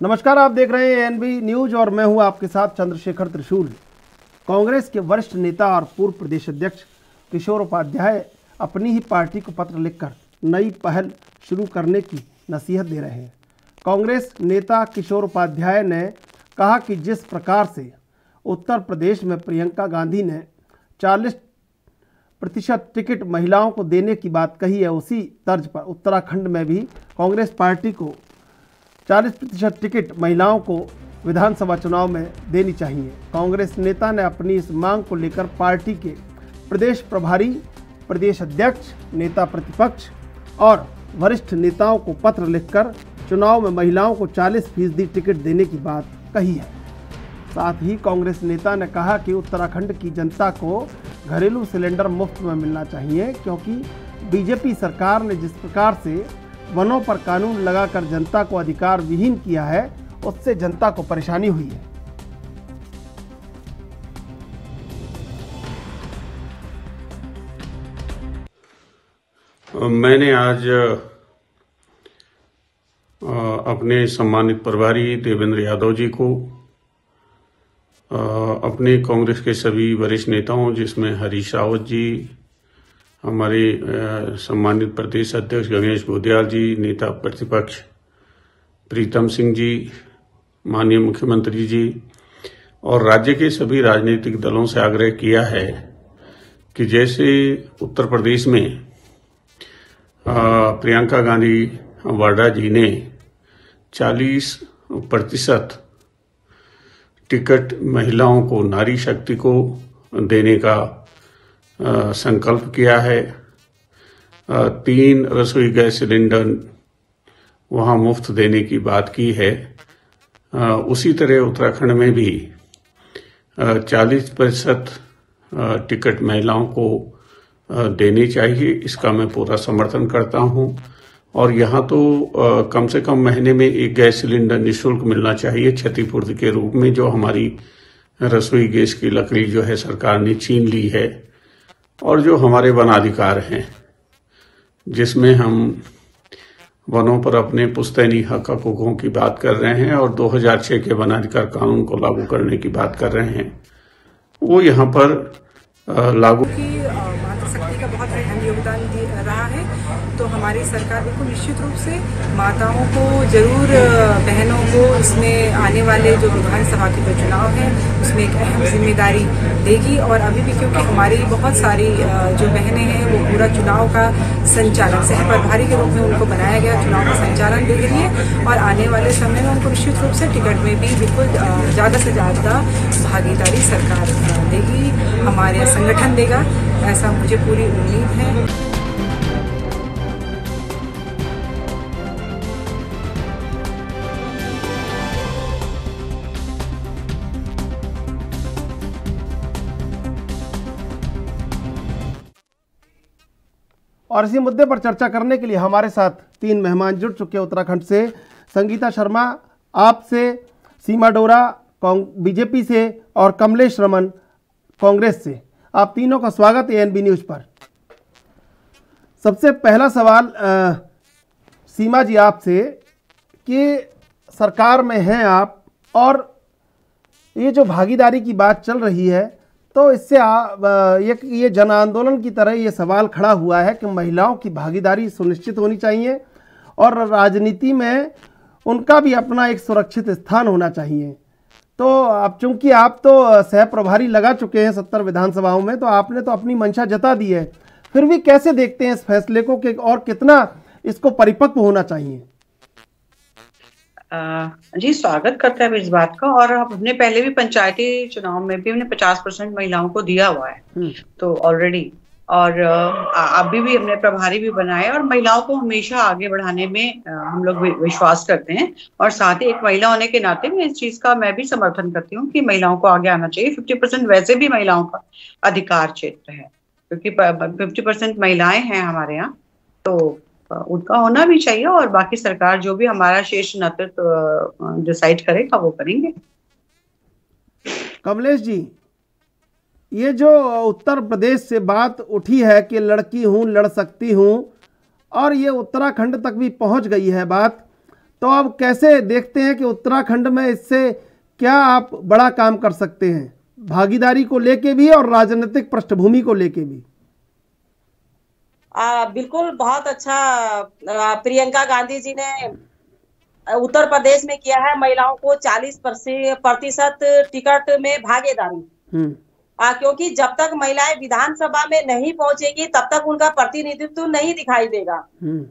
नमस्कार, आप देख रहे हैं एनबी न्यूज़ और मैं हूँ आपके साथ चंद्रशेखर त्रिशूल। कांग्रेस के वरिष्ठ नेता और पूर्व प्रदेश अध्यक्ष किशोर उपाध्याय अपनी ही पार्टी को पत्र लिखकर नई पहल शुरू करने की नसीहत दे रहे हैं। कांग्रेस नेता किशोर उपाध्याय ने कहा कि जिस प्रकार से उत्तर प्रदेश में प्रियंका गांधी ने 40 प्रतिशत टिकट महिलाओं को देने की बात कही है, उसी तर्ज पर उत्तराखंड में भी कांग्रेस पार्टी को 40 प्रतिशत टिकट महिलाओं को विधानसभा चुनाव में देनी चाहिए। कांग्रेस नेता ने अपनी इस मांग को लेकर पार्टी के प्रदेश प्रभारी, प्रदेश अध्यक्ष, नेता प्रतिपक्ष और वरिष्ठ नेताओं को पत्र लिखकर चुनाव में महिलाओं को 40 फ़ीसदी टिकट देने की बात कही है। साथ ही कांग्रेस नेता ने कहा कि उत्तराखंड की जनता को घरेलू सिलेंडर मुफ़्त में मिलना चाहिए, क्योंकि बीजेपी सरकार ने जिस प्रकार से वनों पर कानून लगाकर जनता को अधिकार विहीन किया है, उससे जनता को परेशानी हुई है। मैंने आज अपने सम्मानित प्रभारी देवेंद्र यादव जी को अपने कांग्रेस के सभी वरिष्ठ नेताओं, जिसमें हरीश रावत जी हमारे सम्मानित प्रदेश अध्यक्ष गणेश गोदियाल जी, नेता प्रतिपक्ष प्रीतम सिंह जी, माननीय मुख्यमंत्री जी और राज्य के सभी राजनीतिक दलों से आग्रह किया है कि जैसे उत्तर प्रदेश में प्रियंका गांधी वाड्रा जी ने 40 प्रतिशत टिकट महिलाओं को, नारी शक्ति को देने का संकल्प किया है। तीन रसोई गैस सिलेंडर वहाँ मुफ़्त देने की बात की है। उसी तरह उत्तराखंड में भी 40 प्रतिशत टिकट महिलाओं को देनी चाहिए, इसका मैं पूरा समर्थन करता हूँ। और यहाँ तो कम से कम महीने में एक गैस सिलेंडर निशुल्क मिलना चाहिए क्षतिपूर्ति के रूप में, जो हमारी रसोई गैस की लकड़ी जो है सरकार ने छीन ली है। और जो हमारे वनाधिकार हैं, जिसमें हम वनों पर अपने पुस्तैनी हक हकूकों की बात कर रहे हैं और 2006 के वनाधिकार कानून को लागू करने की बात कर रहे हैं, वो यहाँ पर लागू मातृशक्ति का बहुत अहम योगदान रहा है तो हमारी सरकार बिल्कुल निश्चित रूप से माताओं को, ज़रूर बहनों को इसमें आने वाले जो विधानसभा के जो चुनाव हैं, उसमें एक अहम ज़िम्मेदारी देगी। और अभी भी क्योंकि हमारी बहुत सारी जो बहनें हैं, वो पूरा चुनाव का संचालन, सह प्रभारी के रूप में उनको बनाया गया चुनाव का संचालन देख रही है। और आने वाले समय में उनको निश्चित रूप से टिकट में भी बिल्कुल ज़्यादा से ज़्यादा भागीदारी सरकार देगी, हमारे संगठन देगा, ऐसा मुझे पूरी उम्मीद है। और इसी मुद्दे पर चर्चा करने के लिए हमारे साथ तीन मेहमान जुड़ चुके हैं उत्तराखंड से। संगीता शर्मा आपसे सीमा डोरा बीजेपी से और कमलेश रमन कांग्रेस से। आप तीनों का स्वागत है एनबी न्यूज़ पर। सबसे पहला सवाल आ, सीमा जी आपसे कि सरकार में हैं आप और ये जो भागीदारी की बात चल रही है तो इससे एक ये जन आंदोलन की तरह ये सवाल खड़ा हुआ है कि महिलाओं की भागीदारी सुनिश्चित होनी चाहिए और राजनीति में उनका भी अपना एक सुरक्षित स्थान होना चाहिए। तो अब चूँकि आप तो सह प्रभारी लगा चुके हैं सत्तर विधानसभाओं में तो आपने तो अपनी मंशा जता दी है। फिर भी कैसे देखते हैं इस फैसले को कि और कितना इसको परिपक्व होना चाहिए? जी स्वागत करते हैं इस बात का और हमने पहले भी पंचायती चुनाव में भी हमने पचास परसेंट महिलाओं को दिया हुआ है हम्म। तो ऑलरेडी और अभी भी हमने प्रभारी भी बनाए और महिलाओं को हमेशा आगे बढ़ाने में हम लोग विश्वास करते हैं और साथ ही एक महिला होने के नाते मैं इस चीज़ का मैं भी समर्थन करती हूँ कि महिलाओं को आगे आना चाहिए फिफ्टी परसेंट वैसे भी महिलाओं का अधिकार क्षेत्र है क्योंकि फिफ्टी परसेंट महिलाएँ हैं हमारे यहाँ तो उनका होना भी चाहिए और बाकी सरकार जो भी हमारा शेष नेतृत्व डिसाइड करेगा, वो करेंगे। कमलेश जी, ये जो उत्तर प्रदेश से बात उठी है कि लड़की हूँ, लड़ सकती हूँ, और ये उत्तराखंड तक भी पहुँच गई है बात तो आप कैसे देखते हैं कि उत्तराखंड में इससे क्या आप बड़ा काम कर सकते हैं? भागीदारी को लेके भी और राजनीतिक पृष्ठभूमि को लेके भी। आ, बिल्कुल बहुत अच्छा आ, प्रियंका गांधी जी ने उत्तर प्रदेश में किया है महिलाओं को 40 प्रतिशत टिकट में भागीदारी। हम्म। आ, क्योंकि जब तक महिलाएँ विधानसभा में नहीं पहुंचेगी तब तक उनका प्रतिनिधित्व नहीं दिखाई देगा। हम्म।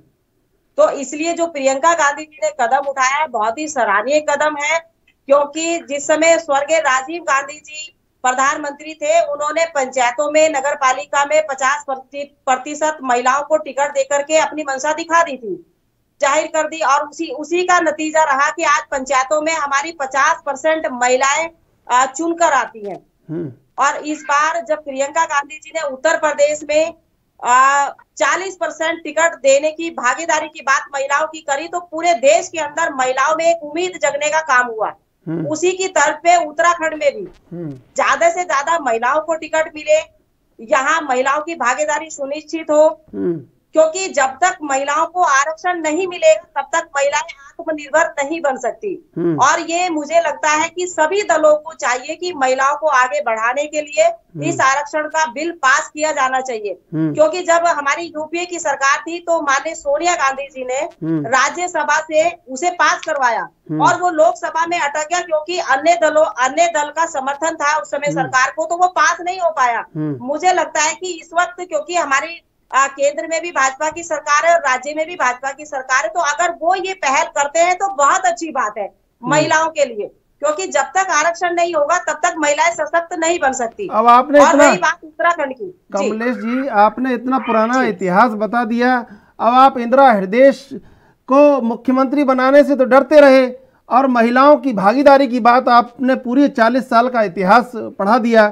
तो इसलिए जो प्रियंका गांधी जी ने कदम उठाया है बहुत ही सराहनीय कदम है क्योंकि जिस समय स्वर्गीय राजीव गांधी जी प्रधानमंत्री थे उन्होंने पंचायतों में नगर पालिका में पचास प्रतिशत महिलाओं को टिकट देकर के अपनी मंशा दिखा दी थी ज़ाहिर कर दी। और उसी उसी का नतीजा रहा कि आज पंचायतों में हमारी पचास परसेंट महिलाएँ चुनकर आती हैं। हम्म। और इस बार जब प्रियंका गांधी जी ने उत्तर प्रदेश में चालीस परसेंट टिकट देने की भागीदारी की बात महिलाओं की करी तो पूरे देश के अंदर महिलाओं में एक उम्मीद जगने का काम हुआ। उसी की तरफ़ पे उत्तराखंड में भी। हम्म। ज़्यादा से ज़्यादा महिलाओं को टिकट मिले। यहाँ महिलाओं की भागीदारी सुनिश्चित हो। हम्म। क्योंकि जब तक महिलाओं को आरक्षण नहीं मिलेगा तब तक महिलाएँ आत्मनिर्भर नहीं बन सकती हम्म। और ये मुझे लगता है कि सभी दलों को चाहिए कि महिलाओं को आगे बढ़ाने के लिए इस आरक्षण का बिल पास किया जाना चाहिए हम्म। क्योंकि जब हमारी यूपीए की सरकार थी तो माननीय सोनिया गांधी जी ने हम्म। राज्यसभा से उसे पास करवाया और वो लोकसभा में अटक गया क्योंकि अन्य दलों अन्य दल का समर्थन था उस समय सरकार को तो वो पास नहीं हो पाया हम्म। मुझे लगता है कि इस वक्त क्योंकि हमारी आ, केंद्र में भी भाजपा की सरकार है और राज्य में भी भाजपा की सरकार है तो अगर वो ये पहल करते हैं तो बहुत अच्छी बात है महिलाओं के लिए क्योंकि जब तक आरक्षण नहीं होगा तब तक महिलाएँ सशक्त नहीं बन सकती। अब आपने और इतना बात उत्तराखंड की। जी कमलेश जी आपने इतना पुराना इतिहास बता दिया अब आप इंदिरा हृदय को मुख्यमंत्री बनाने से तो डरते रहे और महिलाओं की भागीदारी की बात आपने पूरी चालीस साल का इतिहास पढ़ा दिया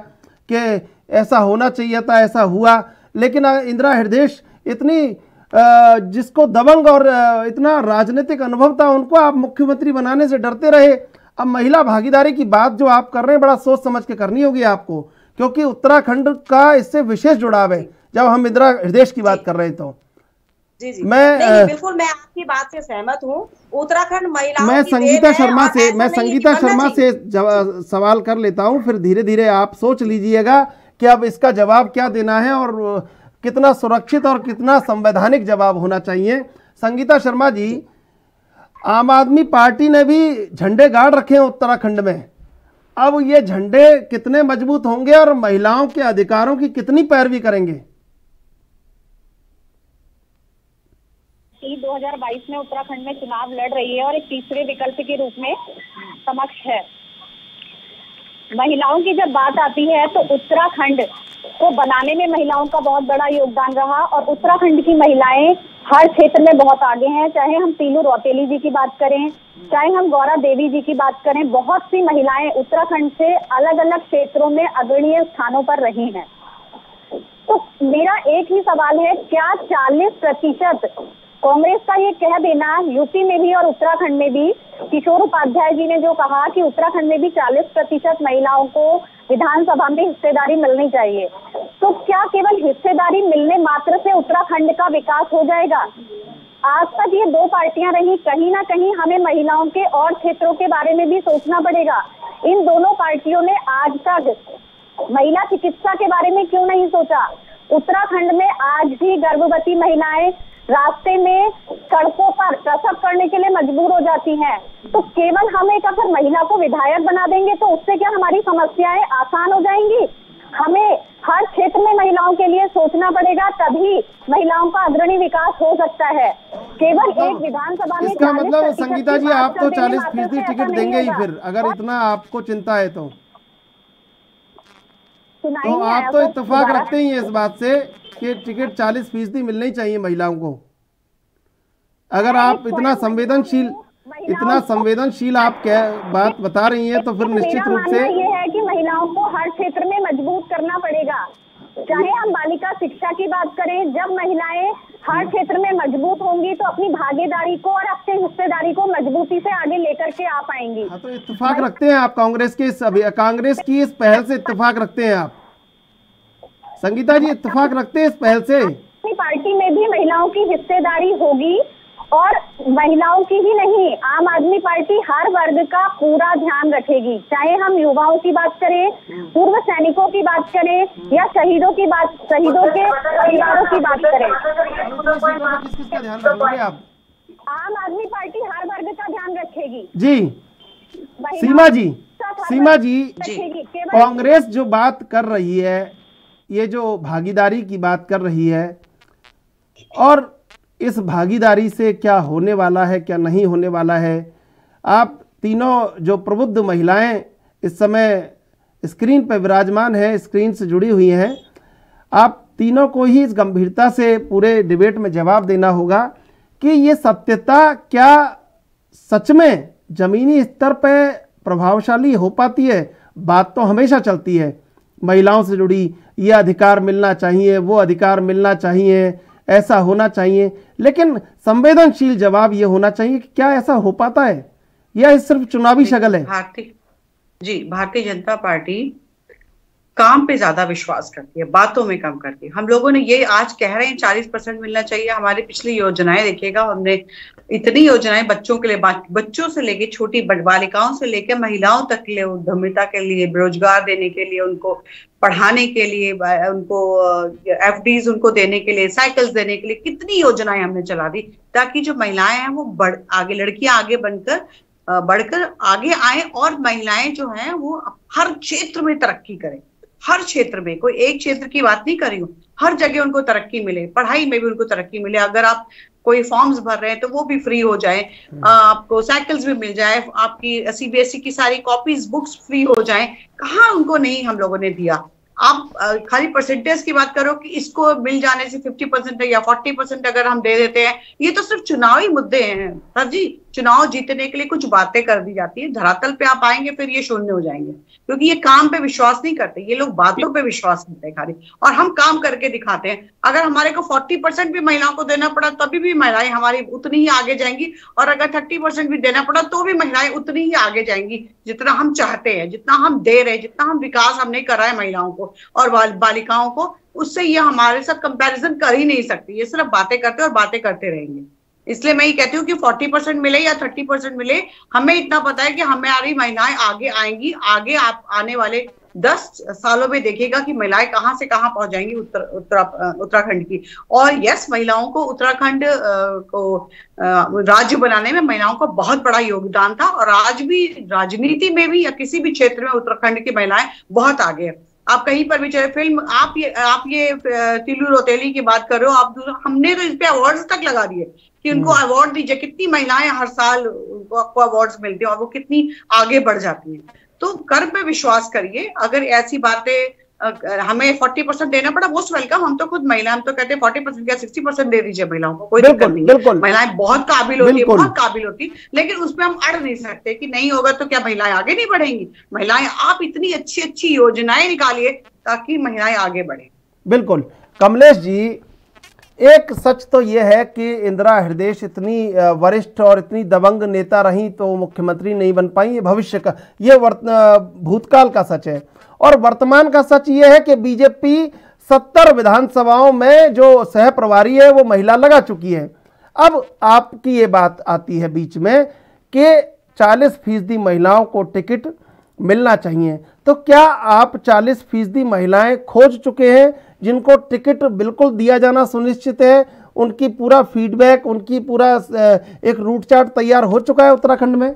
कि ऐसा होना चाहिए था ऐसा हुआ लेकिन इंदिरा हृदय इतनी जिसको दबंग और इतना राजनीतिक अनुभव था उनको आप मुख्यमंत्री बनाने से डरते रहे। अब महिला भागीदारी की बात जो आप कर रहे हैं बड़ा सोच समझ के करनी होगी आपको क्योंकि उत्तराखंड का इससे विशेष जुड़ाव है। जब हम इंदिरा हृदय की बात कर रहे तो। जी जी। मैं, नहीं बिल्कुल मैं आपकी बात से सहमत हूँ। उत्तराखंड महिला मैं संगीता शर्मा से मैं संगीता शर्मा से सवाल कर लेता हूँ फिर धीरे धीरे आप सोच लीजिएगा। कि अब इसका जवाब क्या देना है और कितना सुरक्षित और कितना संवैधानिक जवाब होना चाहिए? संगीता शर्मा जी, आम आदमी पार्टी ने भी झंडे गाड़ रखे हैं उत्तराखंड में। अब ये झंडे कितने मज़बूत होंगे और महिलाओं के अधिकारों की कितनी पैरवी करेंगे? की 2022 में उत्तराखंड में चुनाव लड़ रही है और एक तीसरे विकल्प के रूप में समक्ष है। महिलाओं की जब बात आती है तो उत्तराखंड को बनाने में महिलाओं का बहुत बड़ा योगदान रहा और उत्तराखंड की महिलाएँ हर क्षेत्र में बहुत आगे हैं। चाहे हम तीलू रौतेली जी की बात करें, चाहे हम गौरा देवी जी की बात करें, बहुत सी महिलाएँ उत्तराखंड से अलग अलग क्षेत्रों में अग्रणीय स्थानों पर रही हैं। तो मेरा एक ही सवाल है, क्या 40 प्रतिशत कांग्रेस का ये कह देना, यूपी में भी और उत्तराखंड में भी, किशोर उपाध्याय जी ने जो कहा कि उत्तराखंड में भी 40 प्रतिशत महिलाओं को विधानसभा में हिस्सेदारी मिलनी चाहिए। तो क्या केवल हिस्सेदारी मिलने मात्र से उत्तराखंड का विकास हो जाएगा? आज तक ये दो पार्टियाँ रही, कहीं ना कहीं हमें महिलाओं के और क्षेत्रों के बारे में भी सोचना पड़ेगा। इन दोनों पार्टियों ने आज तक महिला चिकित्सा के बारे में क्यों नहीं सोचा? उत्तराखंड में आज भी गर्भवती महिलाएँ रास्ते में सड़कों पर प्रसव करने के लिए मजबूर हो जाती हैं। तो केवल हम एक अगर महिला को विधायक बना देंगे तो उससे क्या हमारी समस्याएँ आसान हो जाएँगी? हमें हर क्षेत्र में महिलाओं के लिए सोचना पड़ेगा तभी महिलाओं का अग्रणी विकास हो सकता है। केवल एक विधानसभा में इसका मतलब संगीता जी आप तो 40 मात्र फ़ीसदी टिकट देंगे ही फिर अगर इतना आपको चिंता है तो। तो आप तो इतफाक रखते ही हैं इस बात से कि टिकट 40 फ़ीसदी मिलनी चाहिए महिलाओं को। अगर आप इतना संवेदनशील इतना संवेदनशील आप क्या बात बता रही हैं तो फिर निश्चित रूप से ये है कि महिलाओं को हर क्षेत्र में मज़बूत करना पड़ेगा। चाहे हम बालिका शिक्षा की बात करें जब महिलाएँ हर क्षेत्र में मज़बूत होंगी तो अपनी भागीदारी को और अपनी हिस्सेदारी को मजबूती से आगे लेकर के आ पाएँगी। हाँ तो इतफाक रखते हैं आप कांग्रेस के इस अभी कांग्रेस की इस पहल से इतफाक रखते हैं आप। संगीता जी इतफाक रखते हैं इस पहल से? अपनी पार्टी में भी महिलाओं की हिस्सेदारी होगी और महिलाओं की ही नहीं आम आदमी पार्टी हर वर्ग का पूरा ध्यान रखेगी। चाहे हम युवाओं की बात करें पूर्व सैनिकों की बात करें या शहीदों की बात शहीदों के परिवारों की बात करें। आम आदमी पार्टी हर वर्ग का ध्यान रखेगी। जी। सीमा जी सीमा जी कांग्रेस जो बात कर रही है ये जो भागीदारी की बात कर रही है और इस भागीदारी से क्या होने वाला है, क्या नहीं होने वाला है? आप तीनों जो प्रबुद्ध महिलाएँ इस समय स्क्रीन पर विराजमान हैं, स्क्रीन से जुड़ी हुई हैं, आप तीनों को ही इस गंभीरता से पूरे डिबेट में जवाब देना होगा कि ये सत्यता क्या सच में जमीनी स्तर पर प्रभावशाली हो पाती है? बात तो हमेशा चलती है। महिलाओं से जुड़ी, ये अधिकार मिलना चाहिए, वो अधिकार मिलना चाहिए, ऐसा होना चाहिए। लेकिन संवेदनशील जवाब ये होना चाहिए कि क्या ऐसा हो पाता है? या सिर्फ़ चुनावी शगल है? भारतीय जी भारतीय जनता पार्टी काम पे ज़्यादा विश्वास करती है, बातों में कम करती है। हम लोगों ने ये आज कह रहे हैं, चालीस परसेंट मिलना चाहिए। हमारी पिछली योजनाएँ देखिएगा, हमने इतनी योजनाएँ बच्चों के लिए बच्चों से लेके छोटी बालिकाओं से लेके महिलाओं तक के लिए, उद्यमिता के लिए, रोज़गार देने के लिए, उनको पढ़ाने के लिए उनको एफ़ उनको देने के लिए, साइकिल्स देने के लिए, कितनी योजनाएँ हमने चला दी ताकि जो महिलाएँ हैं, वो बढ़, आगे, लड़कियाँ आगे बनकर बढ़कर आगे आए और महिलाएँ जो हैं, वो हर क्षेत्र में तरक्की करें। हर क्षेत्र में कोई एक क्षेत्र की बात नहीं कर रही हूँ हर जगह उनको तरक्की मिले पढ़ाई में भी उनको तरक्की मिले अगर आप कोई फॉर्म्स भर रहे हैं तो वो भी फ्री हो जाए आपको साइकिल्स भी मिल जाए आपकी सीबीएसई की सारी कॉपीज बुक्स फ्री हो जाए कहाँ उनको नहीं हम लोगों ने दिया? आप खाली परसेंटेज की बात करो कि इसको मिल जाने से फिफ्टी परसेंट या फोर्टी परसेंट अगर हम दे देते हैं ये तो सिर्फ़ चुनावी मुद्दे हैं सर जी। चुनाव जीतने के लिए कुछ बातें कर दी जाती है। धरातल पे आप आएँगे, फिर ये शून्य हो जाएँगे। क्योंकि ये काम पे विश्वास नहीं करते। ये लोग बातों पे विश्वास करते हैं खाली। और हम काम करके दिखाते हैं। अगर हमारे को फोर्टी परसेंट भी महिलाओं को देना पड़ा, तभी भी महिलाएँ हमारी उतनी ही आगे जाएँगी। और अगर थर्टी परसेंट भी देना पड़ा तो भी महिलाएँ उतनी ही आगे जाएँगी, जितना हम चाहते हैं, जितना हम दे रहे हैं, जितना हम विकास हमने करा है महिलाओं को और बालिकाओं को, उससे ये हमारे साथ कंपैरिजन कर ही नहीं सकती। ये सिर्फ़ बातें करते और बातें करते रहेंगे। इसलिए मैं ये कहती हूँ कि 40 परसेंट मिले या 30 परसेंट मिले, हमें इतना पता है कि हमारी महिलाएँ आगे आएँगी, आगे आप आने वाले 10 सालों में देखिएगा कि महिलाएँ कहाँ से कहाँ पहुँच जाएँगी उत्तर, उत्तरा, उत्तराखंड की। और यस महिलाओं को उत्तराखंड को राज्य बनाने में महिलाओं का बहुत बड़ा योगदान था और आज भी राजनीति में भी या किसी भी क्षेत्र में उत्तराखंड की महिलाएँ बहुत आगे है। आप कहीं पर भी चले फ़िल्म, आप ये आप ये तिलू रोतेली की बात कर रहे हो, आप हमने तो इस पे अवार्ड्स तक लगा दिए। कि उनको अवार्ड दीजिए। कितनी महिलाएँ हर साल उनको आपको अवार्ड्स मिलते हैं और वो कितनी आगे बढ़ जाती हैं। तो कर पे विश्वास करिए। अगर ऐसी बातें हमें फोर्टी परसेंट देना पड़ा मोस्ट वेलकम हम तो खुद महिला हम तो कहते हैं फोर्टी परसेंट या सिक्सटी परसेंट दे दीजिए महिलाओं को कोई दिक्कत नहीं है। महिलाएँ बहुत काबिल होती है बहुत काबिल होती लेकिन उसमें हम अड़ नहीं सकते कि नहीं होगा तो क्या महिलाएँ आगे नहीं बढ़ेंगी? महिलाएँ आप इतनी अच्छी अच्छी योजनाएँ निकालिए ताकि महिलाएँ आगे बढ़े। बिल्कुल। कमलेश जी एक सच तो यह है कि इंदिरा हृदय इतनी वरिष्ठ और इतनी दबंग नेता रहीं तो मुख्यमंत्री नहीं बन पाई, ये भविष्य का, ये भूतकाल का सच है। और वर्तमान का सच ये है कि बीजेपी सत्तर विधानसभाओं में जो सह प्रभारी है, वो महिला लगा चुकी है। अब आपकी ये बात आती है बीच में कि 40 फ़ीसदी महिलाओं को टिकट मिलना चाहिए। तो क्या आप 40 फ़ीसदी महिलाएँ खोज चुके हैं जिनको टिकट बिल्कुल दिया जाना सुनिश्चित है? उनकी पूरा फीडबैक उनकी पूरा एक रूट चार्ट तैयार हो चुका है उत्तराखंड में?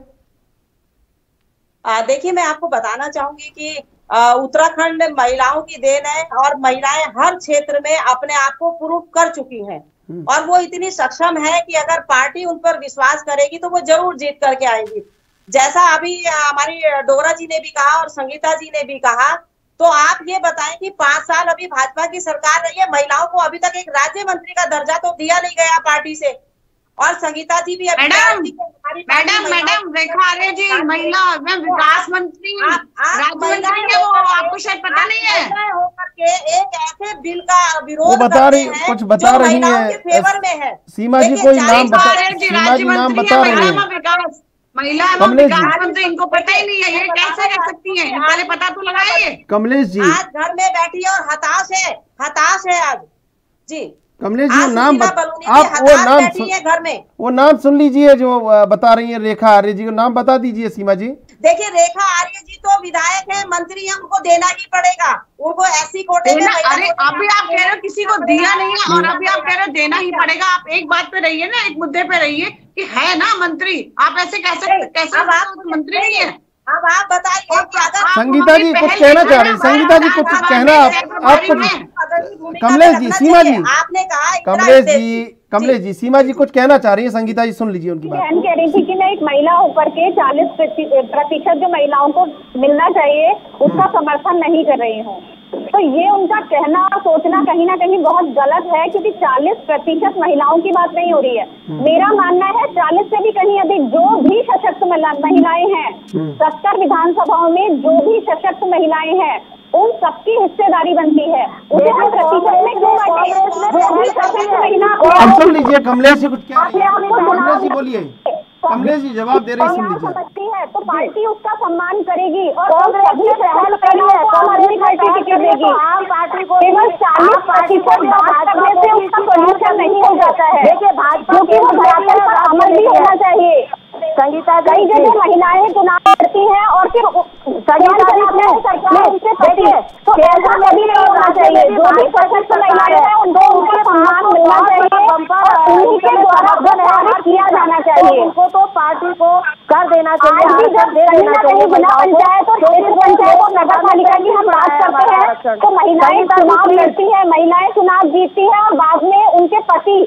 आ, देखिए मैं आपको बताना चाहूँगी कि उत्तराखंड महिलाओं की देन है और महिलाएँ हर क्षेत्र में अपने आप को प्रूव कर चुकी हैं। और वो इतनी सक्षम है कि अगर पार्टी उन पर विश्वास करेगी तो वो ज़रूर जीत करके आएँगी। जैसा अभी हमारी डोरा जी ने भी कहा और संगीता जी ने भी कहा तो आप ये बताएँ कि पाँच साल अभी भाजपा की सरकार रही है महिलाओं को अभी तक एक राज्य मंत्री का दर्जा तो दिया नहीं गया पार्टी से। और संगीता जी भी अभी मैडम, हैं, मैडम मैडम रेखा आर्य जी महिला मैं विकास मंत्री आप- आप मंत्री महिलाएँ वो आपको शायद पता नहीं है। होकर के एक ऐसे बिल का विरोध बता रही- हैं कुछ बता रही हैं। के फेवर में है। सीमा जी कोई नाम बता जी सीमा राज्य जी नाम मंत्री बता है। रही महिला विकास। महिला एवं कमलेश जी। विकास मंत्री इनको पता ही नहीं है ये कैसे रह सकती है? पहले पता तो लगाइए कमलेश जी। आज घर में बैठी है और हताश है हताश है आज। जी। कमलेश जी नाम बत, आप वो नाम घर में। वो नाम सुन लीजिए जो बता रही है रेखा आर्य जी को नाम बता दीजिए सीमा जी। देखिए रेखा आर्य जी तो विधायक है मंत्री है उनको देना ही पड़ेगा। उनको ऐसी कोटे में अरे अभी आप कह रहे हो किसी को दिया नहीं है और अभी आप कह रहे हो देना ही पड़ेगा। आप एक बात पे रहिए ना एक मुद्दे पे रहिए कि है ना मंत्री। आप ऐसे कैसे अब तो मंत्री नहीं है। अब आप बताइए संगीता जी कुछ कहना चाह रही संगीता जी कुछ कहना आप कुछ कमलेश जी, सीमा जी। आपने कहा कमलेश जी कमलेश जी। सीमा जी कुछ कहना चाह रही है? संगीता जी सुन लीजिए उनकी बात। कह रही थी कि मैं एक महिला होकर के चालीस प्रतिशत जो महिलाओं को मिलना चाहिए उसका समर्थन नहीं कर रही हूँ। तो ये उनका कहना और सोचना कहीं ना कहीं बहुत गलत है क्योंकि 40 प्रतिशत महिलाओं की बात नहीं हो रही है। मेरा मानना है 40 से भी कहीं अधिक जो भी सशक्त महिलाएँ हैं सत्तर विधानसभाओं में जो भी सशक्त महिलाएँ हैं उन सबकी हिस्सेदारी बनती है। उसे हम प्रतिशत में क्यों बांटे अब सुन लीजिए कमलेश जी कुछ कमलेश जी बोलिए। कमलेश जी जवाब दे रही सुन लीजिए। समझती है तो पार्टी उसका सम्मान करेगी और है तो आम आदमी पार्टी टिकट देगी। पार्टी को केवल चालीस प्रतिशत बात करने से उसका सोल्यूशन नहीं हो जाता है। क्योंकि वो धरातल पर अमल भी होना चाहिए। संगीता कई जगह महिलाएँ चुनाव लड़ती हैं और फिर संगीता पति तो ऐसा कभी नहीं होना चाहिए जो भी सशक्त महिलाएँ हैं उनको उनका सम्मान मिलना चाहिए और उन्हीं के द्वारा प्रभावित किया जाना चाहिए। उनको तो पार्टी को कर देना चाहिए आज भी जब कहीं ना कहीं जिला पंचायत और क्षेत्र पंचायत और नगर पालिका की हम बात करते हैं तो महिलाएँ चुनाव लड़ती है महिलाएँ चुनाव जीतती है और बाद में उनके पति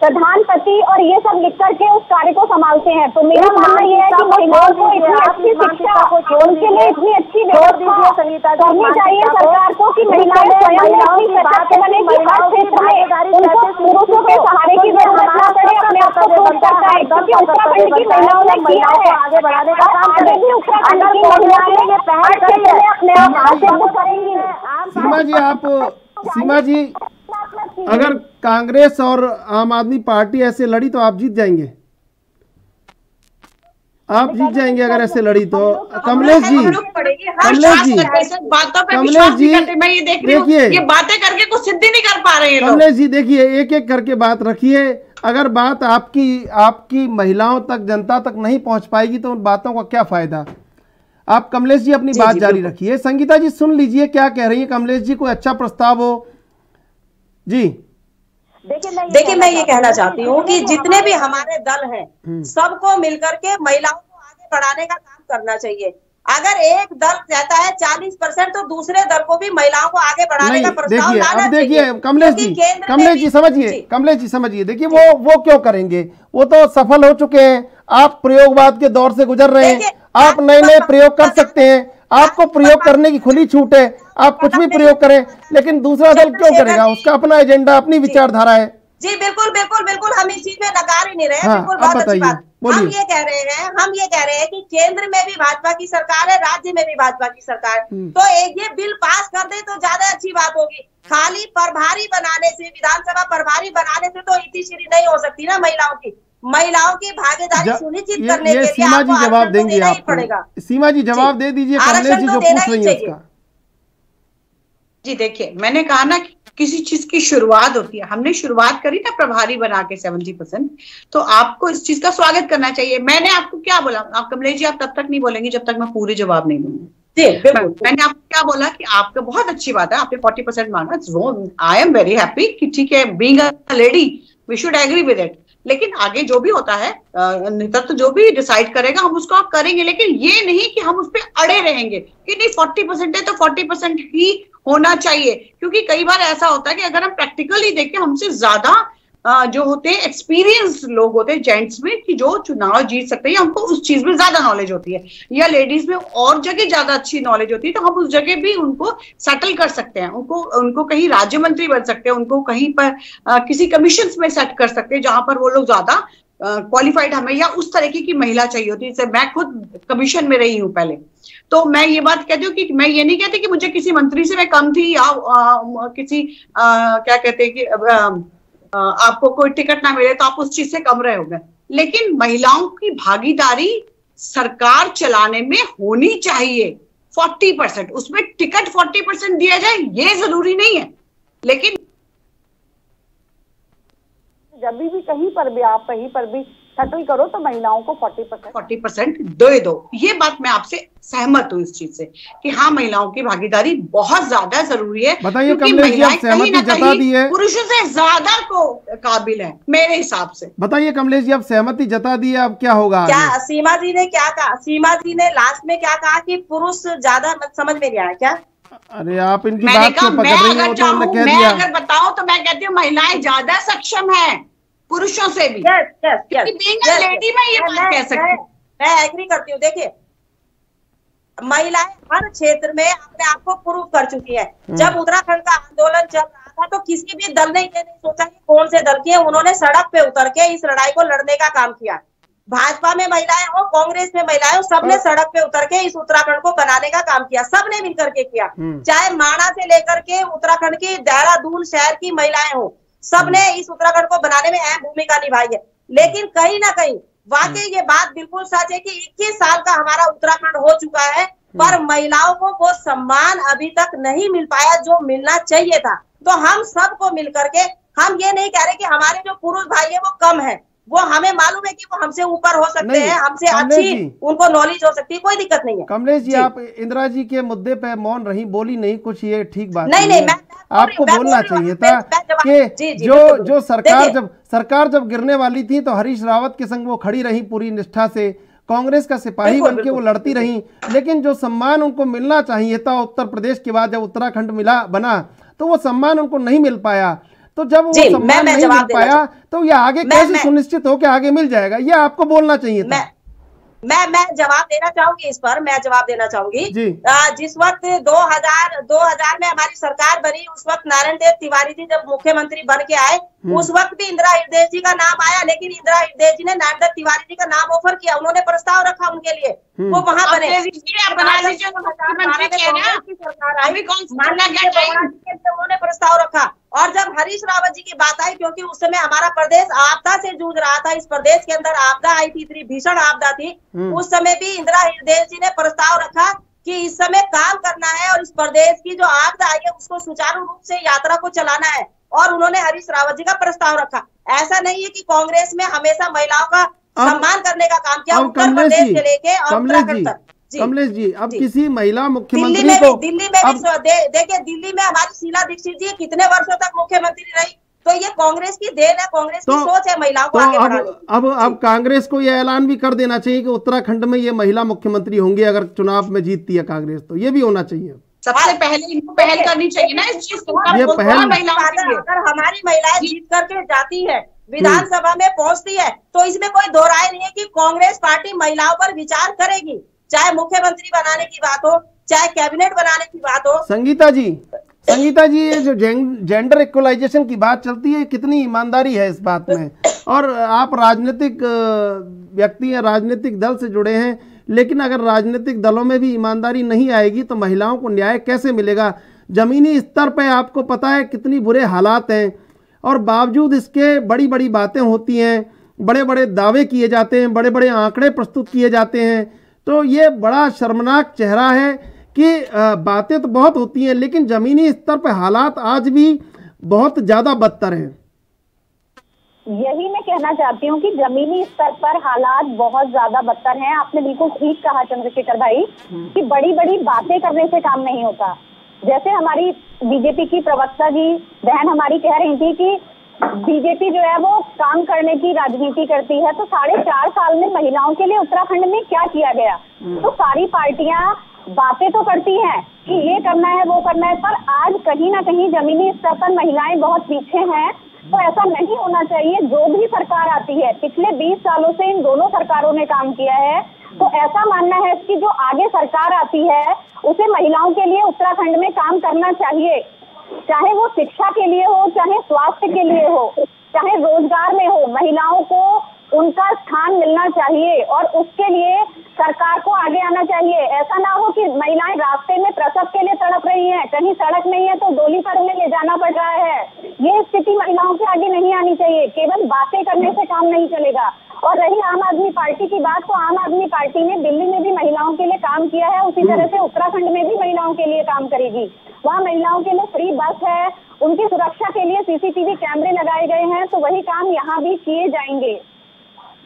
प्रधानपति और ये सब लिख करके उस कार्य को संभालते हैं। तो मेरा मानना ये है कि महिलाओं को इतनी अच्छी शिक्षा उनके लिए इतनी अच्छी व्यवस्था करनी चाहिए सरकार को कि महिलाएँ स्वयं में इतनी सशक्त बने कि हर क्षेत्र में उनको पुरुषों के सहारे की ज़रूरत ना पड़े अपने आप को प्रूव कर पाए क्योंकि उत्तराखंड की महिलाओं ने किया है। आगे बढ़ाने का आगे भी उत्तराखंड की महिलाएँ हर क्षेत्र में अपने आप सिद्ध करेंगी। सीमा जी आप सीमा जी अगर कांग्रेस और आम आदमी पार्टी ऐसे लड़ी तो आप जीत जाएँगे। आप जीत जाएँगे अगर ऐसे लड़ी तो। कमलेश जी। हर कमलेश जी। हैं, कमलेश जी, करते। मैं ये देख रही हूँ देखिए। ये बातें करके कुछ सिद्धि नहीं कर पा रहे हैं कमलेश जी देखिए एक एक करके बात रखिए। अगर बात आपकी आपकी महिलाओं तक जनता तक नहीं पहुँच पाएगी तो उन बातों का क्या फ़ायदा? आप कमलेश जी अपनी बात जारी रखिए। संगीता जी सुन लीजिए क्या कह रही है। कमलेश जी कोई अच्छा प्रस्ताव हो? जी। देखिए मैं ये कहना चाहती हूँ कि जितने भी हमारे दल हैं सबको मिलकर के महिलाओं को आगे बढ़ाने का काम करना चाहिए। अगर एक दल कहता है चालीस परसेंट तो दूसरे दल को भी महिलाओं को आगे बढ़ाने का प्रस्ताव देखिए अब देखिए कमलेश जी क्योंकि केंद्र में कमलेश जी समझिए कमलेश जी समझिए देखिए वो वो क्यों करेंगे? वो तो सफल हो चुके हैं आप प्रयोगवाद के दौर से गुजर रहे हैं आप नए नए प्रयोग कर सकते हैं आपको प्रयोग करने की खुली छूट है आप कुछ भी प्रयोग करें लेकिन दूसरा दल क्यों करेगा? उसका अपना एजेंडा अपनी विचारधारा है। जी बिल्कुल बिल्कुल बिल्कुल हम इस चीज़ में नकार ही नहीं रहे हाँ, बिल्कुल बहुत अच्छी बात। हम ये कह रहे हैं हम ये कह रहे हैं कि केंद्र में भी भाजपा की सरकार है राज्य में भी भाजपा की सरकार। हम्म। तो एक ये बिल पास कर दे तो ज़्यादा अच्छी बात होगी। खाली प्रभारी बनाने से विधानसभा प्रभारी बनाने से तो इतिश्री नहीं हो सकती ना महिलाओं की। महिलाओं की भागीदारी सुनिश्चित करने ये के लिए सीमा जी आपको जवाब तो देंगे पड़ेगा आपको। सीमा जी जवाब दे दीजिए कमलेश जी तो जो पूछ रही है उसका। जी देखिए मैंने कहा ना कि किसी चीज़ की शुरुआत होती है। हमने शुरुआत करी ना प्रभारी बना के सेवेंटी परसेंट तो आपको इस चीज़ का स्वागत करना चाहिए। मैंने आपको क्या बोला? आप कमलेश जी आप तब तक नहीं बोलेंगे जब तक मैं पूरे जवाब नहीं दूँगी। मैंने आपको क्या बोला कि आपका बहुत अच्छी बात है आपने फोर्टी परसेंट मांगा आई एम वेरी हैप्पी कि ठीक है being a lady we should agree with it लेकिन आगे जो भी होता है नेतृत्व जो भी डिसाइड करेगा, हम उसको आप करेंगे, लेकिन ये नहीं कि हम उस पर अड़े रहेंगे कि नहीं फोर्टी परसेंट है तो फोर्टी परसेंट ही होना चाहिए। क्योंकि कई बार ऐसा होता है कि अगर हम प्रैक्टिकली देखें, हमसे ज़्यादा जो होते हैं एक्सपीरियंस लोग होते हैं जेंट्स में कि जो चुनाव जीत सकते हैं हमको उस चीज़ में ज़्यादा नॉलेज होती है। या लेडीज़ में और जगह ज़्यादा अच्छी नॉलेज होती है तो हम उस जगह भी उनको सेटल कर सकते हैं। उनको उनको कहीं राज्य मंत्री बन सकते हैं उनको कहीं पर अ, किसी कमीशन में सेट कर सकते हैं जहाँ पर वो लोग ज़्यादा क्वालिफाइड हमें या उस तरीके की महिला चाहिए होती है। मैं खुद कमीशन में रही हूँ पहले। तो मैं ये बात कहती हूँ कि मैं ये नहीं कहती कि मुझे किसी मंत्री से मैं कम थी या अ, किसी अ, क्या कहते हैं कि आपको कोई टिकट ना मिले तो आप उस चीज़ से कम रहे होंगे। लेकिन महिलाओं की भागीदारी सरकार चलाने में होनी चाहिए। फोर्टी परसेंट, उसमें टिकट फोर्टी परसेंट दिया जाए, ये ज़रूरी नहीं है। लेकिन जब भी कहीं पर भी, आप कहीं पर भी सेटल करो तो महिलाओं को फोर्टी परसेंट फोर्टी परसेंट दे दो। ये बात मैं आपसे सहमत हूँ इस चीज़ से कि हाँ महिलाओं की भागीदारी बहुत ज़्यादा ज़रूरी है बताइए कमलेश महिलाएँ कहीं ना जता दी है। कहीं पुरुषों से ज़्यादा को काबिल है मेरे हिसाब से। बताइए कमलेश जी आप सहमति जता दी है अब क्या होगा क्या सीमा जी ने क्या कहा? सीमा जी ने लास्ट में क्या कहा कि पुरुष ज़्यादा समझ में नहीं आया क्या? अरे आप इनकी मैंने बात क्यों मैं पकड़ रही हैं अगर तो हमने चाहूँ कह मैं दिया। अगर बताऊँ तो मैं कहती हूँ महिलाएँ ज़्यादा सक्षम है। पुरुषों से भी। A मैं ये बात कह सकती हूँ। मैं एग्री करती हूँ। देखिए महिलाएँ हर क्षेत्र में अपने आप को प्रूव कर चुकी है। हम्म। जब उत्तराखंड का आंदोलन चल रहा था तो किसी भी दल ने ये नहीं सोचा कि कौन से दल की है। उन्होंने सड़क पे उतर के इस लड़ाई को लड़ने का काम किया। भाजपा में महिलाएँ हो कांग्रेस में महिलाएँ हो सबने सड़क पे उतर के इस उत्तराखंड को बनाने का काम किया। सबने मिलकर के किया। हम्म। चाहे माणा से लेकर के उत्तराखंड की देहरादून शहर की महिलाएँ हो सबने ने इस उत्तराखंड को बनाने में अहम भूमिका निभाई है लेकिन कहीं ना कहीं वाकई हम्म। ये बात बिल्कुल सच है कि 21 साल का हमारा उत्तराखंड हो चुका है हम्म। पर महिलाओं को वो सम्मान अभी तक नहीं मिल पाया जो मिलना चाहिए था तो हम सबको मिलकर के हम ये नहीं कह रहे कि हमारे जो पुरुष भाई है वो कम है वो हमें मालूम है कि वो हमसे ऊपर हो सकते हैं हमसे अच्छी उनको नॉलेज हो सकती है कोई दिक्कत नहीं है। कमलेश जी जी। आप इंदिरा जी के मुद्दे पे मौन रही बोली नहीं कुछ ये ठीक बात नहीं, नहीं। मैं- आपको बोलना चाहिए था कि जो जो सरकार जब सरकार जब गिरने वाली थी तो हरीश रावत के संग वो खड़ी रही पूरी निष्ठा से। कांग्रेस का सिपाही बन के वो लड़ती रही लेकिन जो सम्मान उनको मिलना चाहिए था उत्तर प्रदेश के बाद जब उत्तराखंड मिला बना तो वो सम्मान उनको नहीं मिल पाया। तो जब वो जी, मैं- सम्मान मैं नहीं मिल पाया तो ये आगे मैं- कैसे मैं- सुनिश्चित हो कि आगे मिल जाएगा ये आपको बोलना चाहिए था मैं मैं मैं जवाब देना चाहूँगी इस पर मैं जवाब देना चाहूँगी। आ, जिस वक्त 2000 2000 में हमारी सरकार बनी उस वक्त नारायण देव तिवारी जी जब मुख्यमंत्री बन के आए। उस वक्त भी इंदिरा हृदय जी का नाम आया लेकिन इंदिरा हृदय जी ने नारायण तिवारी जी का नाम ऑफ़र किया उन्होंने प्रस्ताव रखा उनके लिए। हम्म। वो वहाँ बने। उन्होंने प्रस्ताव रखा। और जब हरीश रावत जी की बात आई क्योंकि उस समय हमारा प्रदेश आपदा से जूझ रहा था इस प्रदेश के अंदर आपदा आई थी इतनी भीषण आपदा थी हम्म। उस समय भी इंदिरा हृदय जी ने प्रस्ताव रखा कि इस समय काम करना है और इस प्रदेश की जो आपदा आई है उसको सुचारू रूप से यात्रा को चलाना है। और उन्होंने हरीश रावत जी का प्रस्ताव रखा। ऐसा नहीं है कि कांग्रेस में हमेशा महिलाओं का सम्मान करने का काम किया उत्तर प्रदेश से लेके और कमलेश जी उत्तराखंड तक। कमलेश जी अब जी। किसी महिला दिल्ली मुख्यमंत्री में को दिल्ली में अब दे, देखिए दिल्ली में हमारी शीला दीक्षित जी कितने वर्षों तक मुख्यमंत्री रही? तो ये कांग्रेस की देन है कांग्रेस तो, की तो- सोच है महिलाओं तो को आगे अब अब अब कांग्रेस को यह ऐलान भी कर देना चाहिए कि उत्तराखंड में ये महिला मुख्यमंत्री होंगी अगर चुनाव में जीतती है कांग्रेस तो ये भी होना चाहिए। सबसे पहले इनको पहल करनी चाहिए ना इस चीज़ की। ये पहल- लिए। अगर हमारी महिलाएँ जीत करके जाती है विधानसभा में पहुँचती है तो इसमें कोई दो राय नहीं है कि कांग्रेस पार्टी महिलाओं पर विचार करेगी। चाहे मुख्यमंत्री बनाने की बात हो चाहे कैबिनेट बनाने की बात हो। संगीता जी संगीता जी ये जो जेंडर इक्वलाइजेशन की बात चलती है कितनी ईमानदारी है इस बात में। और आप राजनीतिक व्यक्ति हैं राजनीतिक दल से जुड़े हैं लेकिन अगर राजनीतिक दलों में भी ईमानदारी नहीं आएगी तो महिलाओं को न्याय कैसे मिलेगा? जमीनी स्तर पर आपको पता है कितनी बुरे हालात हैं, और बावजूद इसके बड़ी बड़ी बातें होती हैं बड़े बड़े दावे किए जाते हैं बड़े बड़े आंकड़े प्रस्तुत किए जाते हैं तो ये बड़ा शर्मनाक चेहरा है कि बातें तो बहुत होती हैं, लेकिन ज़मीनी स्तर पर हालात आज भी बहुत ज़्यादा बदतर हैं। यही मैं कहना चाहती हूँ कि जमीनी स्तर पर हालात बहुत ज़्यादा बदतर हैं। आपने बिल्कुल ठीक कहा चंद्रशेखर भाई कि बड़ी बड़ी बातें करने से काम नहीं होता। जैसे हमारी बीजेपी की प्रवक्ता जी बहन हमारी कह रही थी कि बीजेपी जो है वो काम करने की राजनीति करती है। तो साढ़े चार साल में महिलाओं के लिए उत्तराखंड में क्या किया गया? तो सारी पार्टियाँ बातें तो करती हैं कि ये करना है वो करना है पर आज कहीं ना कहीं जमीनी स्तर पर महिलाएँ बहुत पीछे हैं। तो ऐसा नहीं होना चाहिए। जो भी सरकार आती है, पिछले 20 सालों से इन दोनों सरकारों ने काम किया है। तो ऐसा मानना है कि जो आगे सरकार आती है, उसे महिलाओं के लिए उत्तराखंड में काम करना चाहिए। चाहे वो शिक्षा के लिए हो, चाहे स्वास्थ्य के लिए हो, चाहे रोज़गार में हो, महिलाओं को उनका स्थान मिलना चाहिए और उसके लिए सरकार को आगे आना चाहिए। ऐसा ना हो कि महिलाएँ रास्ते में प्रसव के लिए तड़प रही हैं, कहीं सड़क नहीं है तो डोली पर उन्हें ले जाना पड़ रहा है। ये स्थिति महिलाओं के आगे नहीं आनी चाहिए। केवल बातें करने से काम नहीं चलेगा। और रही आम आदमी पार्टी की बात तो आम आदमी पार्टी ने दिल्ली में भी महिलाओं के लिए काम किया है उसी तरह से उत्तराखंड में भी महिलाओं के लिए काम करेगी। वहाँ महिलाओं के लिए फ्री बस है उनकी सुरक्षा के लिए सीसीटीवी कैमरे लगाए गए हैं तो वही काम यहाँ भी किए जाएँगे।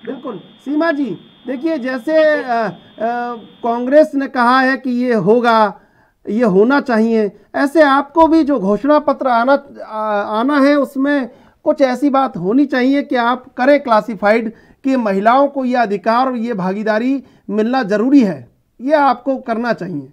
बिल्कुल। सीमा जी देखिए जैसे कांग्रेस ने कहा है कि ये होगा ये होना चाहिए। ऐसे आपको भी जो घोषणा पत्र आना आना है, उसमें कुछ ऐसी बात होनी चाहिए कि आप करें क्लासिफाइड कि महिलाओं को ये अधिकार और ये भागीदारी मिलना ज़रूरी है। ये आपको करना चाहिए।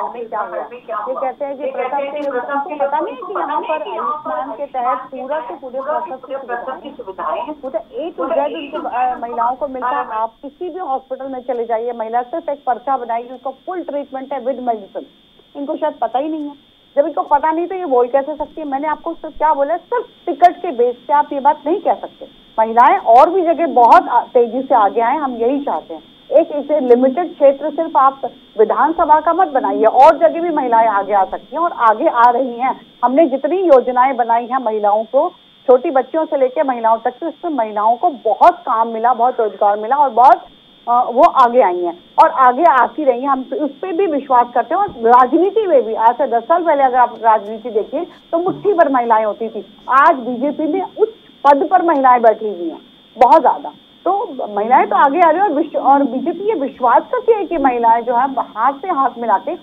उत्तराखंड में क्या हुआ ये कहते हैं कि प्रसव के आपको पता नहीं है कि यहाँ पर आयुष्मान के तहत पूरा के पूरे प्रसव की सुविधाएँ हैं। पूरा ए टू जेड उनको महिलाओं को मिलता है। आप किसी भी हॉस्पिटल में चले जाइए महिला सिर्फ़ एक पर्चा बनाएगी उसको फुल ट्रीटमेंट है विद मेडिसिन इनको शायद पता ही नहीं है। जब इनको पता नहीं तो ये बोल कैसे सकती है? मैंने आपको सिर्फ़ क्या बोला सिर्फ़ टिकट के बेस पे आप ये बात नहीं कह सकते। महिलाएँ और भी जगह बहुत तेज़ी से आगे आए हम यही चाहते हैं। एक इसे लिमिटेड क्षेत्र सिर्फ़ आप विधानसभा का मत बनाइए, और जगह भी महिलाएँ आगे आ सकती हैं और आगे आ रही हैं। हमने जितनी योजनाएँ बनाई हैं महिलाओं को, छोटी बच्चियों से लेकर महिलाओं तक तो इससे महिलाओं को बहुत काम मिला, बहुत रोज़गार मिला और बहुत वो आगे आई हैं। और आगे आती रही हम उस पर भी विश्वास करते हैं और राजनीति में भी, आज से दस साल पहले अगर आप राजनीति देखिए तो मुट्ठी भर महिलाएँ होती थी। आज बीजेपी में उच्च पद पर महिलाएँ बैठी हुई हैं, बहुत ज़्यादा। तो महिलाएँ तो आगे आ रही है और विश्व और बीजेपी ये विश्वास करती है कि महिलाएँ जो है हाथ से हाथ मिला के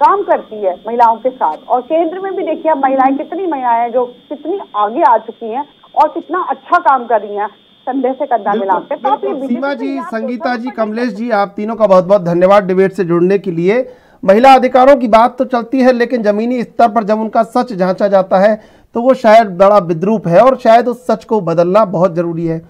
काम करती है महिलाओं के साथ। और केंद्र में भी देखिए अब महिलाएँ कितनी महिलाएँ जो कितनी आगे आ चुकी हैं और कितना अच्छा काम कर रही हैं। कंधे से कंधा मिला के। तो आप सीमा जी संगीता जी कमलेश जी आप तीनों का बहुत बहुत धन्यवाद डिबेट से जुड़ने के लिए। महिला अधिकारों की बात तो चलती है लेकिन जमीनी स्तर पर जब उनका सच जांचा जाता है तो वो शायद बड़ा विद्रूप है और शायद उस सच को बदलना बहुत ज़रूरी है।